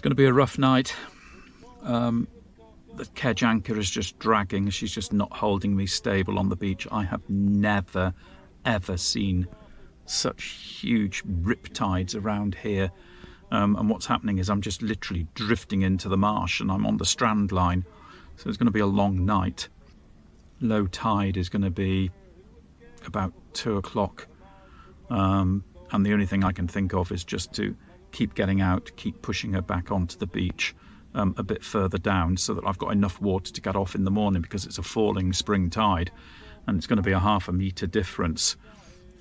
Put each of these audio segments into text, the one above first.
It's going to be a rough night. Um, the kedge anchor is just dragging. She's just not holding me stable on the beach. I have never, ever seen such huge rip tides around here. Um, and what's happening is I'm just literally drifting into the marsh and I'm on the strand line. So it's going to be a long night. Low tide is going to be about two o'clock. Um, and the only thing I can think of is just to keep getting out, keep pushing her back onto the beach um, a bit further down so that I've got enough water to get off in the morning because it's a falling spring tide and it's going to be a half a metre difference.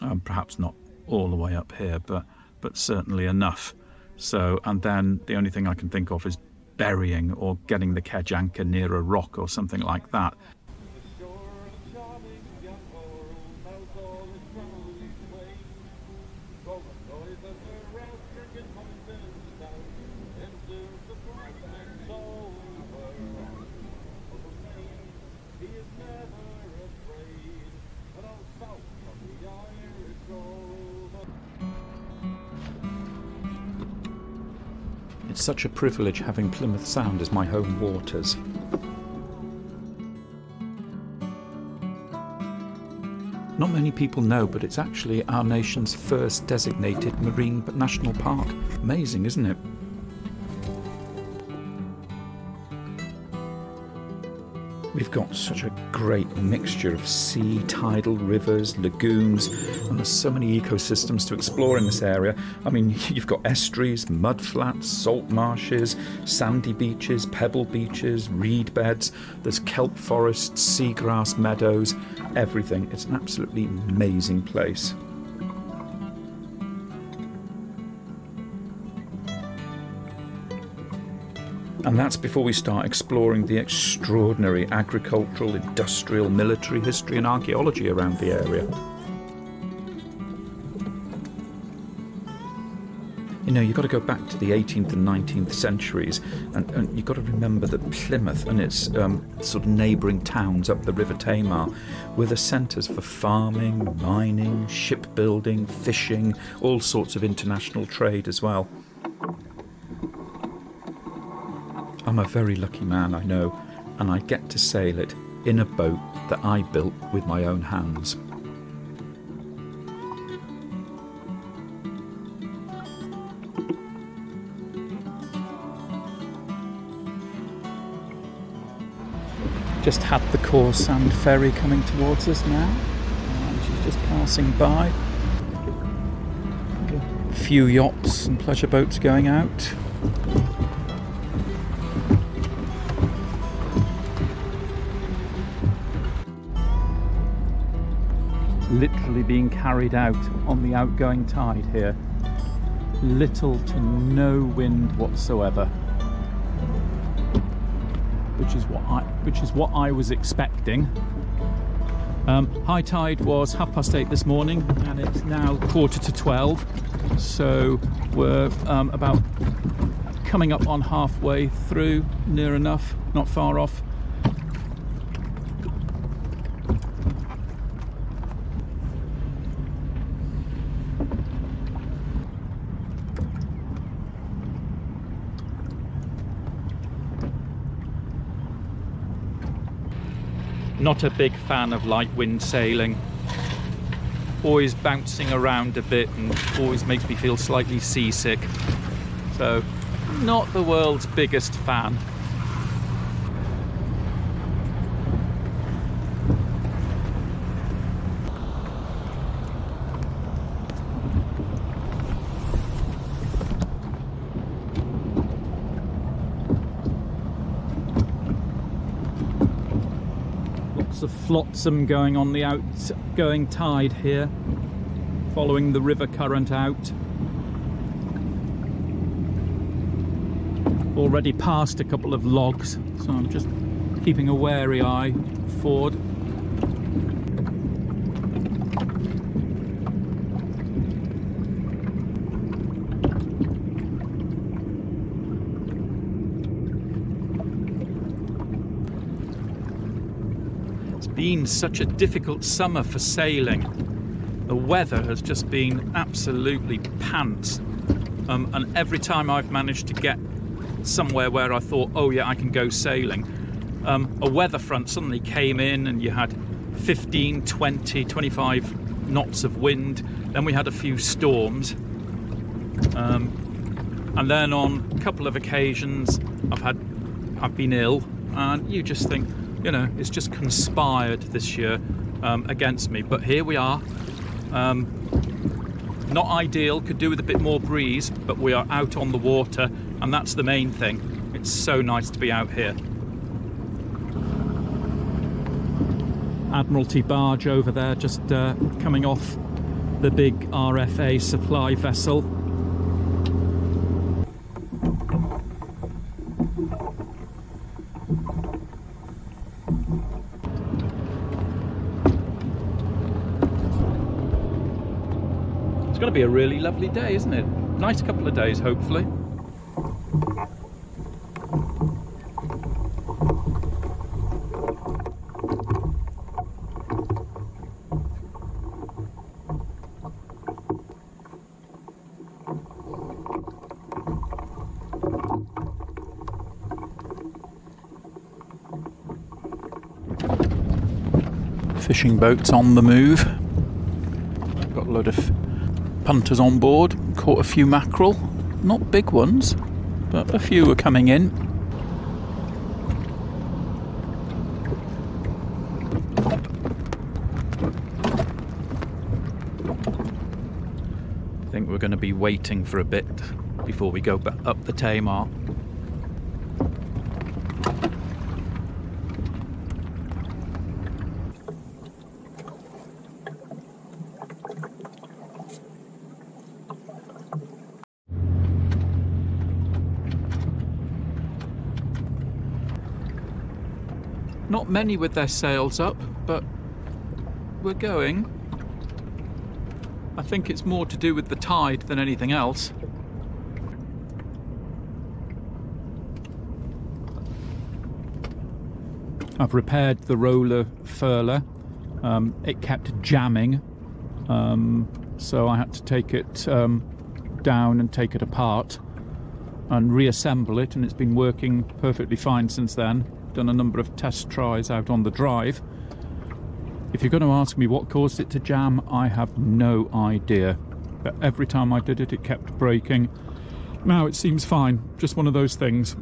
Um, perhaps not all the way up here, but, but certainly enough. So, and then the only thing I can think of is burying or getting the kedge anchor near a rock or something like that. Such a privilege having Plymouth Sound as my home waters. Not many people know, but it's actually our nation's first designated marine national park. Amazing, isn't it? We've got such a great mixture of sea, tidal, rivers, lagoons, and there's so many ecosystems to explore in this area. I mean, you've got estuaries, mudflats, salt marshes, sandy beaches, pebble beaches, reed beds, there's kelp forests, seagrass meadows, everything. It's an absolutely amazing place. And that's before we start exploring the extraordinary agricultural, industrial, military history and archaeology around the area. You know, you've got to go back to the 18th and 19th centuries, and, and you've got to remember that Plymouth and its um, sort of neighbouring towns up the River Tamar were the centres for farming, mining, shipbuilding, fishing, all sorts of international trade as well. I'm a very lucky man, I know, and I get to sail it in a boat that I built with my own hands. Just had the Cawsand ferry coming towards us now, and she's just passing by. A few yachts and pleasure boats going out. Literally being carried out on the outgoing tide here. Little to no wind whatsoever. Which is what I which is what I was expecting. Um, high tide was half past eight this morning and it's now quarter to 12 so we're um, about coming up on halfway through near enough not far off Not a big fan of light wind sailing. Always bouncing around a bit and always makes me feel slightly seasick. So, not the world's biggest fan. lots of flotsam going on the outgoing tide here, following the river current out. Already passed a couple of logs, so I'm just keeping a wary eye forward. Been such a difficult summer for sailing. The weather has just been absolutely pants. Um, and every time I've managed to get somewhere where I thought, oh yeah, I can go sailing, um, a weather front suddenly came in and you had 15, 20, 25 knots of wind. Then we had a few storms. Um, and then on a couple of occasions, I've had, I've been ill, and you just think, you know, it's just conspired this year um, against me. But here we are. Um, not ideal, could do with a bit more breeze, but we are out on the water, and that's the main thing. It's so nice to be out here. Admiralty barge over there, just uh, coming off the big RFA supply vessel. Going to be a really lovely day, isn't it? Nice couple of days, hopefully. Fishing boats on the move. Got a load of punters on board. Caught a few mackerel. Not big ones, but a few were coming in. I think we're going to be waiting for a bit before we go up the Tamar. Not many with their sails up, but we're going. I think it's more to do with the tide than anything else. I've repaired the roller furler. Um, it kept jamming, um, so I had to take it um, down and take it apart and reassemble it, and it's been working perfectly fine since then. Done a number of test tries out on the drive. If you're going to ask me what caused it to jam, I have no idea. But every time I did it, it kept breaking. Now it seems fine, just one of those things.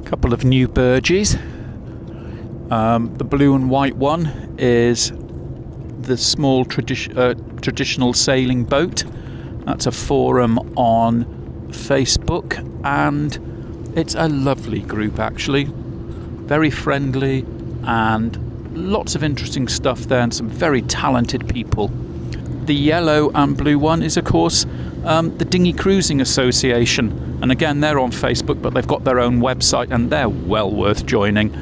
A Couple of new burgees. Um, the blue and white one is the small tradi- uh, traditional sailing boat. That's a forum on Facebook, and it's a lovely group actually. Very friendly and lots of interesting stuff there, and some very talented people. The yellow and blue one is, of course, um, the Dinghy Cruising Association, and again, they're on Facebook, but they've got their own website, and they're well worth joining.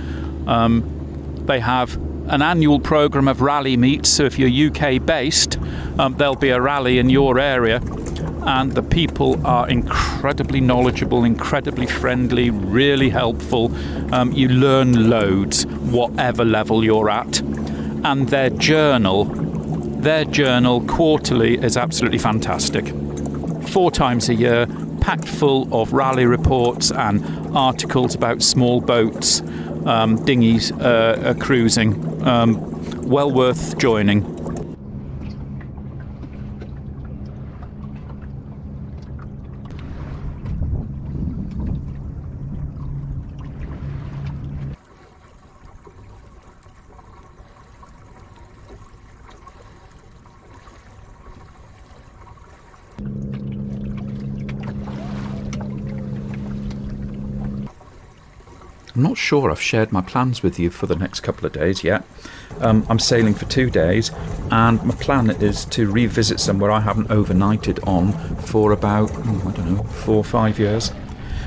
Um, they have an annual program of rally meets, so if you're UK based, um, there'll be a rally in your area and the people are incredibly knowledgeable, incredibly friendly, really helpful. Um, you learn loads, whatever level you're at. And their journal, their journal quarterly is absolutely fantastic. Four times a year, packed full of rally reports and articles about small boats, um, dinghies, uh, uh, cruising. Um, well worth joining. I'm not sure I've shared my plans with you for the next couple of days yet. Um, I'm sailing for two days, and my plan is to revisit somewhere I haven't overnighted on for about, hmm, I don't know, four or five years.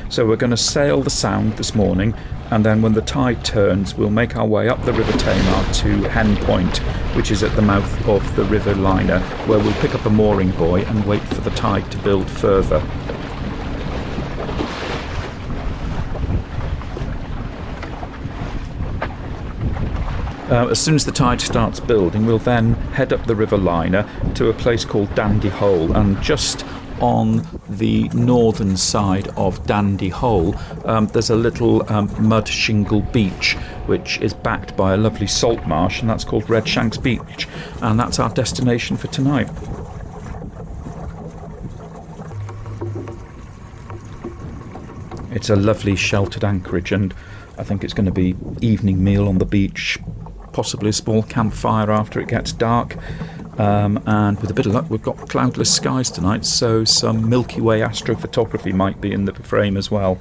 So we're going to sail the Sound this morning, and then when the tide turns, we'll make our way up the River Tamar to Henn Point, which is at the mouth of the River Lynher, where we'll pick up a mooring buoy and wait for the tide to build further. Uh, as soon as the tide starts building, we'll then head up the river Lynher to a place called Dandy Hole, and just on the northern side of Dandy Hole, um, there's a little um, mud shingle beach which is backed by a lovely salt marsh, and that's called Red Shanks Beach, and that's our destination for tonight. It's a lovely sheltered anchorage, and I think it's going to be evening meal on the beach, possibly a small campfire after it gets dark. Um, and with a bit of luck, we've got cloudless skies tonight, so some Milky Way astrophotography might be in the frame as well.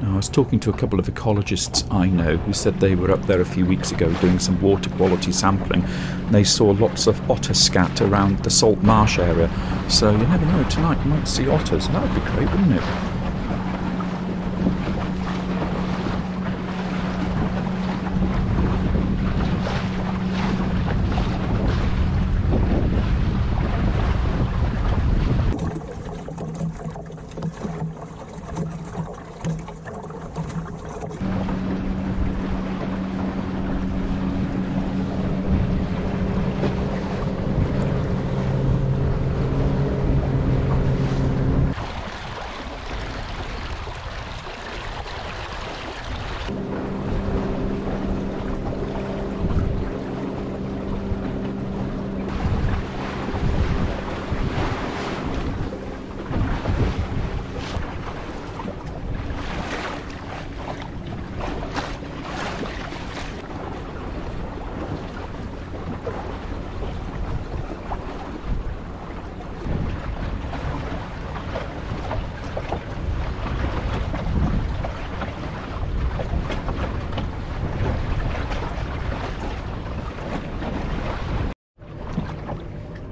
Now, I was talking to a couple of ecologists I know who said they were up there a few weeks ago doing some water quality sampling. They saw lots of otter scat around the salt marsh area. So you never know, tonight you might see otters. And that would be great, wouldn't it?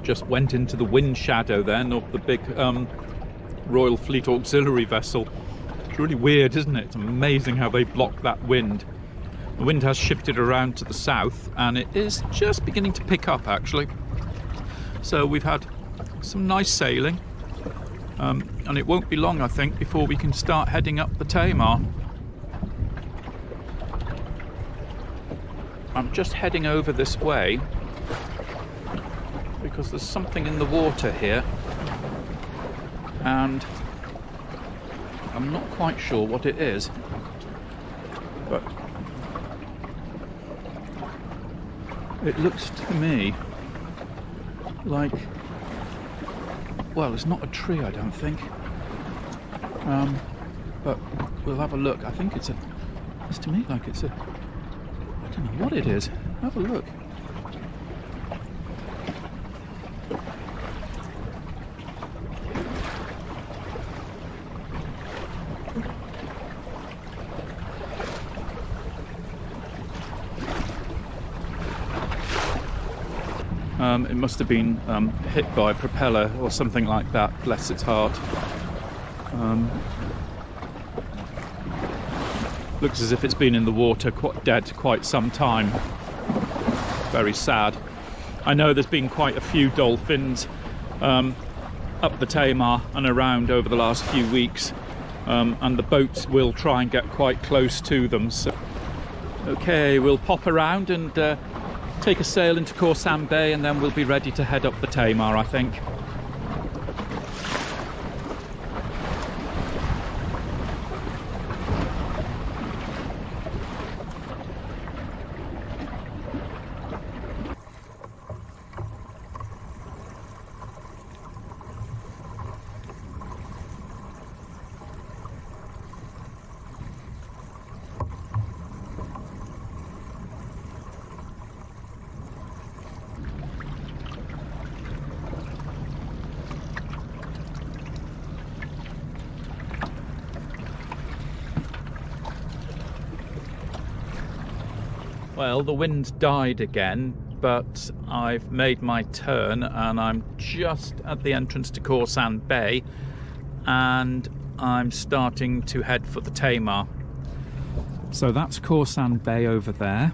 Just went into the wind shadow then of the big um, Royal Fleet Auxiliary vessel. It's really weird, isn't it? It's amazing how they block that wind. The wind has shifted around to the south and it is just beginning to pick up actually. So we've had some nice sailing um, and it won't be long I think before we can start heading up the Tamar. I'm just heading over this way because there's something in the water here. And I'm not quite sure what it is but it looks to me like well it's not a tree I don't think. Um, but we'll have a look. I think it's a it's to me like it's a I don't know what it is. Have a look Um, it must have been um, hit by a propeller or something like that, bless its heart. Um, looks as if it's been in the water quite dead quite some time. Very sad. I know there's been quite a few dolphins um, up the Tamar and around over the last few weeks, um, and the boats will try and get quite close to them. So, okay, we'll pop around and uh, take a sail into Cawsand Bay and then we'll be ready to head up the Tamar, I think. Well, the wind died again, but I've made my turn and I'm just at the entrance to Cawsand Bay and I'm starting to head for the Tamar. So that's Cawsand Bay over there.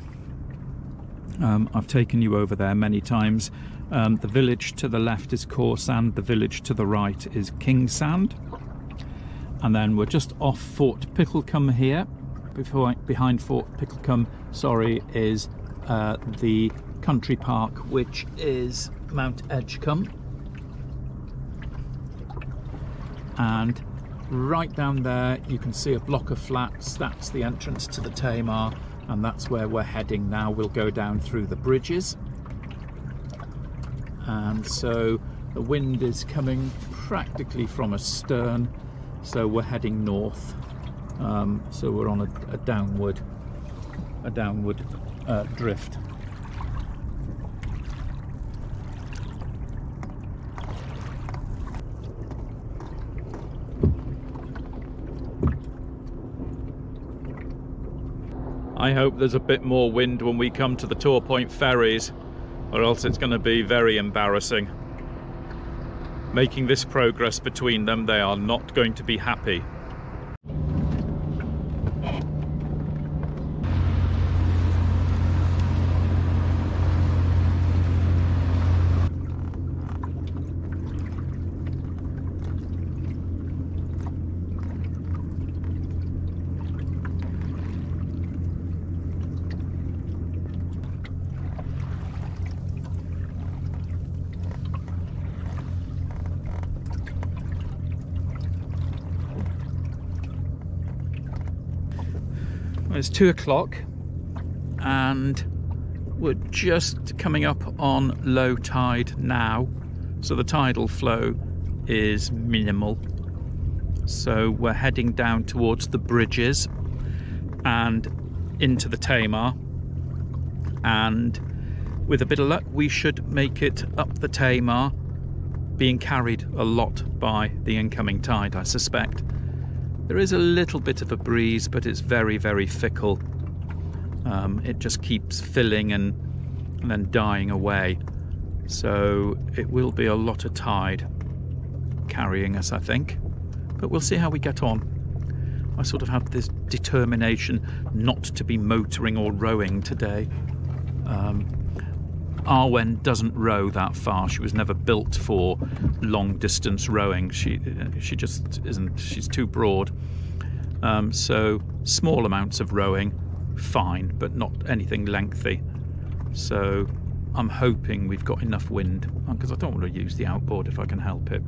Um, I've taken you over there many times. Um, the village to the left is Cawsand, the village to the right is Kingsand. And then we're just off Fort Picklecombe here behind Fort Picklecombe, sorry, is uh, the country park, which is Mount Edgcumbe. And right down there, you can see a block of flats. That's the entrance to the Tamar, and that's where we're heading now. We'll go down through the bridges. And so the wind is coming practically from astern, so we're heading north. Um, so we're on a, a downward, a downward uh, drift. I hope there's a bit more wind when we come to the Torpoint ferries, or else it's going to be very embarrassing. Making this progress between them, they are not going to be happy. It's two o'clock and we're just coming up on low tide now. So the tidal flow is minimal. So we're heading down towards the bridges and into the Tamar. And with a bit of luck, we should make it up the Tamar, being carried a lot by the incoming tide, I suspect. There is a little bit of a breeze, but it's very, very fickle. Um, it just keeps filling and, and then dying away. So it will be a lot of tide carrying us, I think. But we'll see how we get on. I sort of have this determination not to be motoring or rowing today. Um, Arwen doesn't row that far. She was never built for long distance rowing. She she just isn't. She's too broad. Um, so small amounts of rowing, fine, but not anything lengthy. So I'm hoping we've got enough wind because I don't want to use the outboard if I can help it.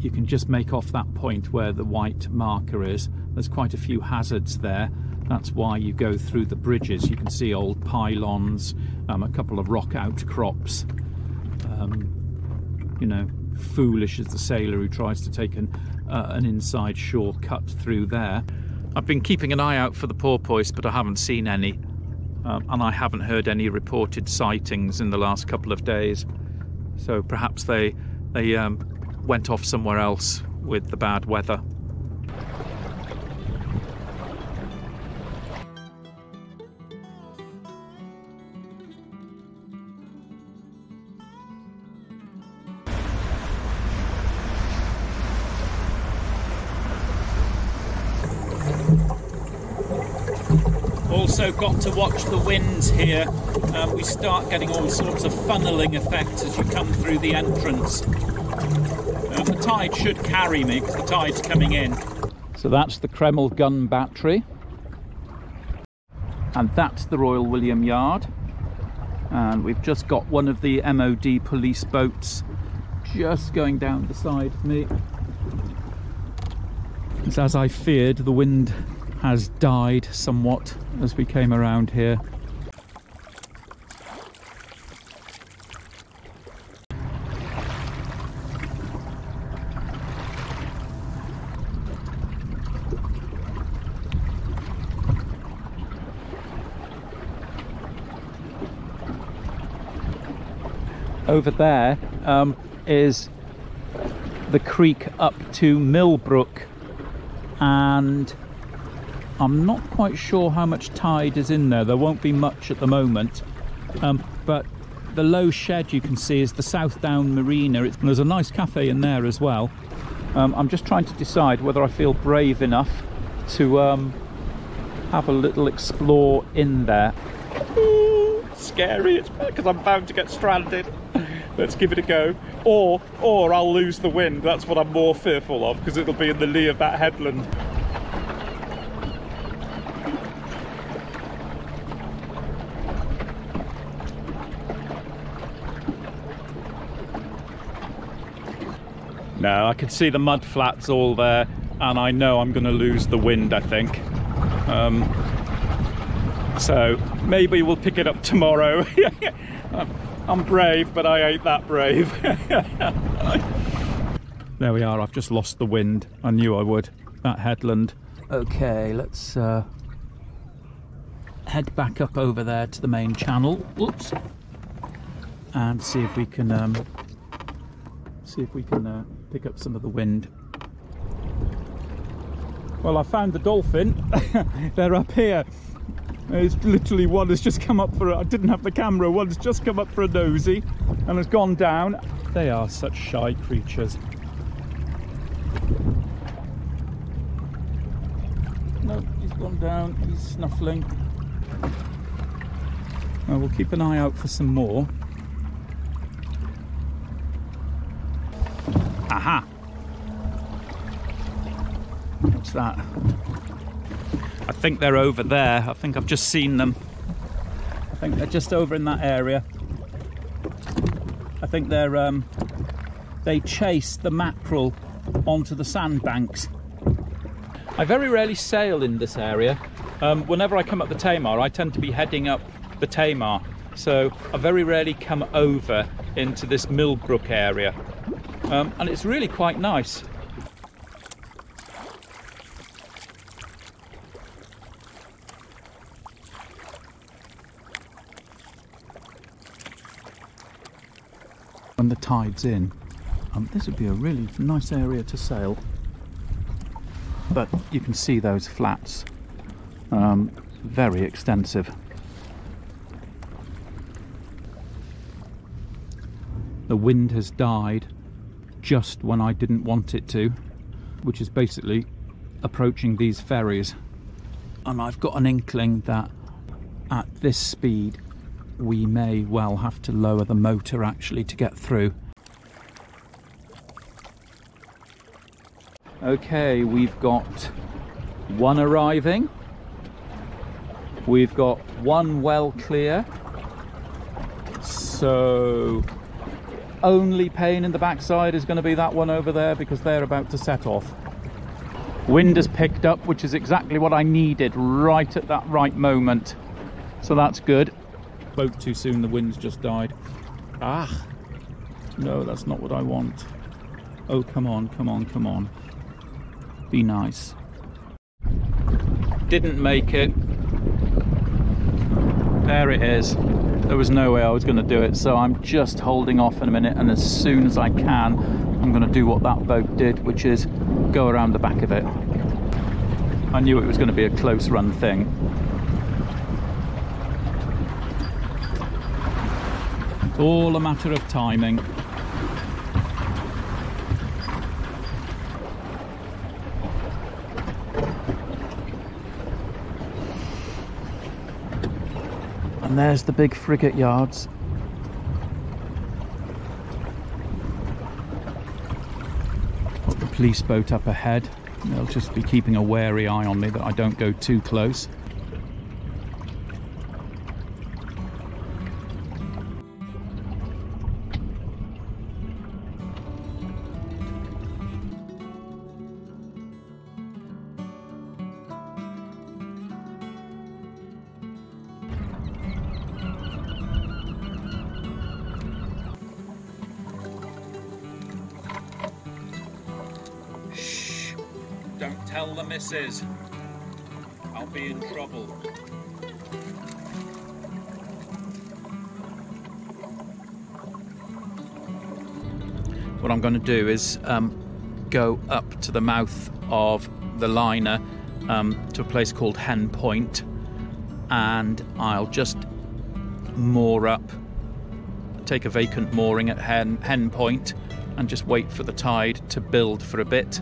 You can just make off that point where the white marker is. There's quite a few hazards there that's why you go through the bridges. You can see old pylons, um, a couple of rock outcrops. Um, you know, foolish as the sailor who tries to take an, uh, an inside shore cut through there. I've been keeping an eye out for the porpoise, but I haven't seen any. Um, and I haven't heard any reported sightings in the last couple of days. So perhaps they, they um, went off somewhere else with the bad weather. Got to watch the winds here. Um, we start getting all sorts of funneling effects as you come through the entrance. Uh, the tide should carry me because the tide's coming in. So that's the Cremyll gun battery. And that's the Royal William Yard. And we've just got one of the MOD police boats just going down the side of me. It's as I feared, the wind has died somewhat as we came around here. Over there um, is the creek up to Millbrook and I'm not quite sure how much tide is in there. There won't be much at the moment. Um, but the low shed you can see is the Southdown Marina. It's, there's a nice cafe in there as well. Um, I'm just trying to decide whether I feel brave enough to um, have a little explore in there. Scary, it's because I'm bound to get stranded. Let's give it a go. Or, or I'll lose the wind. That's what I'm more fearful of because it'll be in the lee of that headland. No, I can see the mud flats all there, and I know I'm going to lose the wind, I think. Um, so maybe we'll pick it up tomorrow. I'm brave, but I ain't that brave. there we are, I've just lost the wind. I knew I would. That headland. Okay, let's uh, head back up over there to the main channel. Oops. And see if we can um, see if we can uh, pick up some of the wind. Well, I found the dolphin. They're up here. It's literally one has just come up for. I didn't have the camera. One's just come up for a nosy, and has gone down. They are such shy creatures. No, he's gone down. He's snuffling. Well, we'll keep an eye out for some more. Aha! What's that? I think they're over there. I think I've just seen them. I think they're just over in that area. I think they're um, they chase the mackerel onto the sandbanks. I very rarely sail in this area. Um, whenever I come up the Tamar, I tend to be heading up the Tamar, so I very rarely come over into this Millbrook area, um, and it's really quite nice. when the tide's in, um, this would be a really nice area to sail. But you can see those flats, um, very extensive. The wind has died just when I didn't want it to, which is basically approaching these ferries. And I've got an inkling that at this speed we may well have to lower the motor actually to get through. Okay, we've got one arriving. We've got one well clear. So only pain in the backside is going to be that one over there because they're about to set off. Wind has picked up, which is exactly what I needed right at that right moment. So that's good spoke too soon, the wind's just died. Ah, no, that's not what I want. Oh, come on, come on, come on. Be nice. Didn't make it. There it is. There was no way I was going to do it, so I'm just holding off in a minute, and as soon as I can, I'm going to do what that boat did, which is go around the back of it. I knew it was going to be a close run thing, all a matter of timing. There's the big frigate yards. Got the police boat up ahead. They'll just be keeping a wary eye on me that I don't go too close. What I'm going to do is um, go up to the mouth of the Lynher um, to a place called Henn Point and I'll just moor up, take a vacant mooring at Henn, Henn Point and just wait for the tide to build for a bit